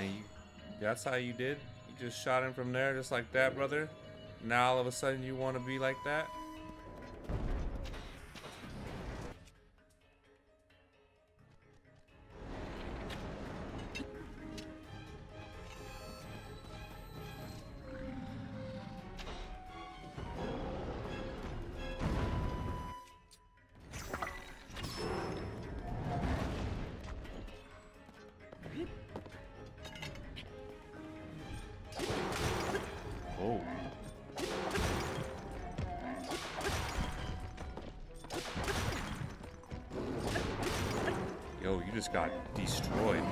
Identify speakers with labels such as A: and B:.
A: You, that's how you did? You just shot him from there just like that, brother? Now all of a sudden you want to be like that? Oh. Yo, you just got destroyed.